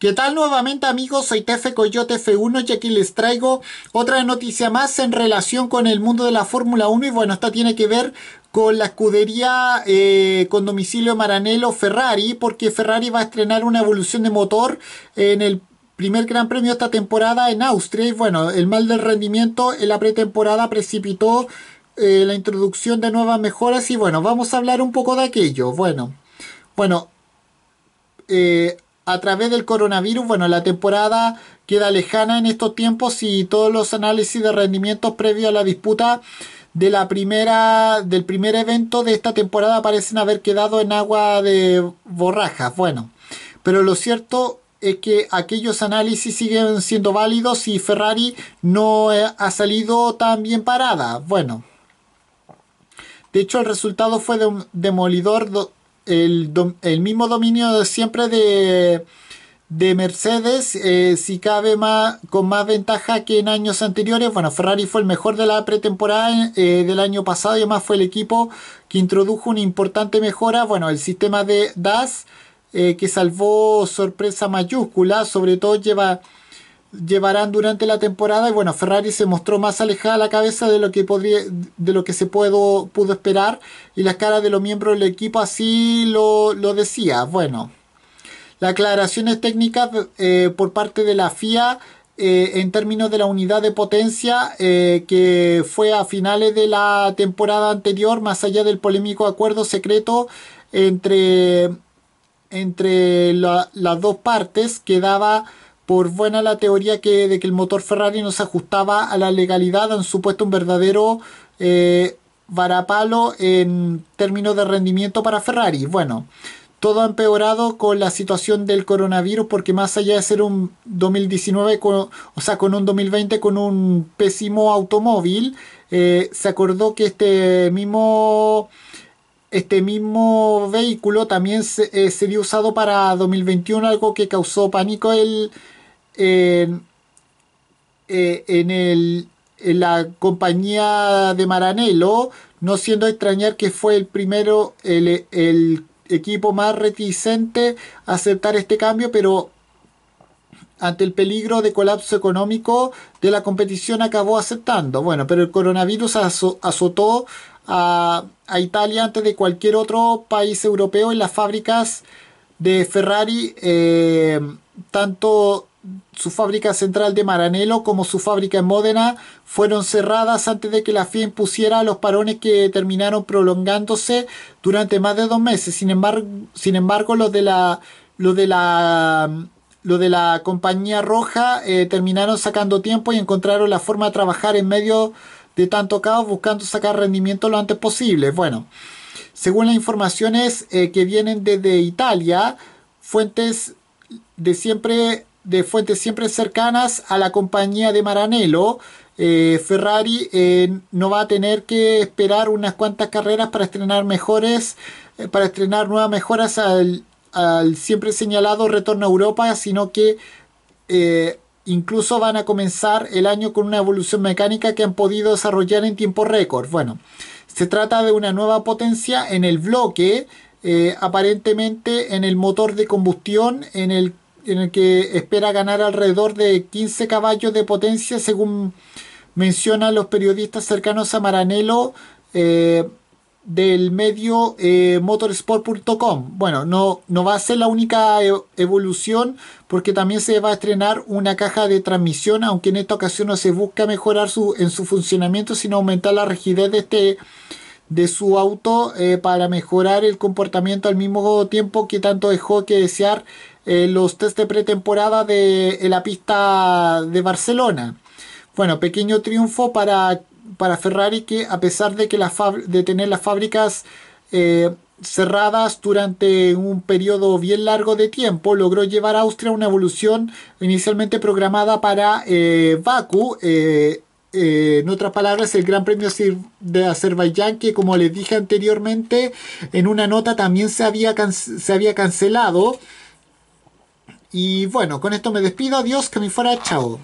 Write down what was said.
¿Qué tal nuevamente amigos? Soy Tefe Coyote F1 y aquí les traigo otra noticia más en relación con el mundo de la Fórmula 1 y bueno, esta tiene que ver con la escudería eh, con domicilio Maranello Ferrari porque Ferrari va a estrenar una evolución de motor en el primer gran premio esta temporada en Austria y bueno, el mal del rendimiento en la pretemporada precipitó eh, la introducción de nuevas mejoras y bueno, vamos a hablar un poco de aquello. Bueno, bueno, eh, a través del coronavirus, bueno, la temporada queda lejana en estos tiempos y todos los análisis de rendimientos previos a la disputa de la primera, del primer evento de esta temporada parecen haber quedado en agua de borrajas. Bueno, pero lo cierto es que aquellos análisis siguen siendo válidos y Ferrari no eh, ha salido tan bien parada. Bueno, de hecho el resultado fue de un demolidor el, mismo dominio siempre de, de Mercedes, eh, si cabe más, con más ventaja que en años anteriores. Bueno, Ferrari fue el mejor de la pretemporada eh, del año pasado y además fue el equipo que introdujo una importante mejora. Bueno, el sistema de DAS eh, que salvó sorpresa mayúscula, sobre todo lleva llevarán durante la temporada y bueno Ferrari se mostró más alejada la cabeza de lo que podría de lo que se pudo, pudo esperar y las caras de los miembros del equipo así lo, lo decía. Bueno las aclaraciones técnicas eh, por parte de la FIA eh, en términos de la unidad de potencia eh, que fue a finales de la temporada anterior más allá del polémico acuerdo secreto entre entre las dos partes que daba por buena la teoría que, de que el motor Ferrari no se ajustaba a la legalidad, han supuesto un verdadero eh, varapalo en términos de rendimiento para Ferrari. Bueno, todo ha empeorado con la situación del coronavirus porque más allá de ser un 2019, o sea, con un 2020 con un pésimo automóvil, eh, se acordó que este mismo este mismo vehículo también eh, sería usado para 2021, algo que causó pánico en, eh, en, el, en la compañía de Maranello, no siendo extrañar que fue el primero, el, el equipo más reticente a aceptar este cambio, pero ante el peligro de colapso económico de la competición acabó aceptando. Bueno, pero el coronavirus azotó a, a, Italia antes de cualquier otro país europeo y las fábricas de Ferrari, eh, tanto su fábrica central de Maranello como su fábrica en Módena fueron cerradas antes de que la FIA impusiera los parones que terminaron prolongándose durante más de dos meses. Sin embargo, sin embargo los de la, lo de la, lo de la compañía roja eh, terminaron sacando tiempo y encontraron la forma de trabajar en medio de tanto caos buscando sacar rendimiento lo antes posible. Bueno, según las informaciones eh, que vienen desde Italia, fuentes de siempre de fuentes siempre cercanas a la compañía de Maranello, eh, Ferrari eh, no va a tener que esperar unas cuantas carreras para estrenar mejores, eh, para estrenar nuevas mejoras al, siempre señalado retorno a Europa, sino que incluso van a comenzar el año con una evolución mecánica que han podido desarrollar en tiempo récord. Bueno, se trata de una nueva potencia en el bloque, aparentemente en el motor de combustión, en el en el que espera ganar alrededor de 15 caballos de potencia, según mencionan los periodistas cercanos a Maranello eh, del medio eh, motorsport.com. Bueno, no, no va a ser la única e, evolución porque también se va a estrenar una caja de transmisión, aunque en esta ocasión no se busca mejorar su, en su funcionamiento, sino aumentar la rigidez de este de su auto eh, para mejorar el comportamiento al mismo tiempo que tanto dejó que desear eh, los test de pretemporada de la pista de Barcelona. Bueno, pequeño triunfo para, para Ferrari que a pesar de, que de tener las fábricas eh, cerradas durante un periodo bien largo de tiempo, logró llevar a Austria una evolución inicialmente programada para eh, en otras palabras, el Gran Premio de Azerbaiyán, que como les dije anteriormente, en una nota también se había, se había cancelado y bueno, con esto me despido. Adiós, que me fuera. Chao.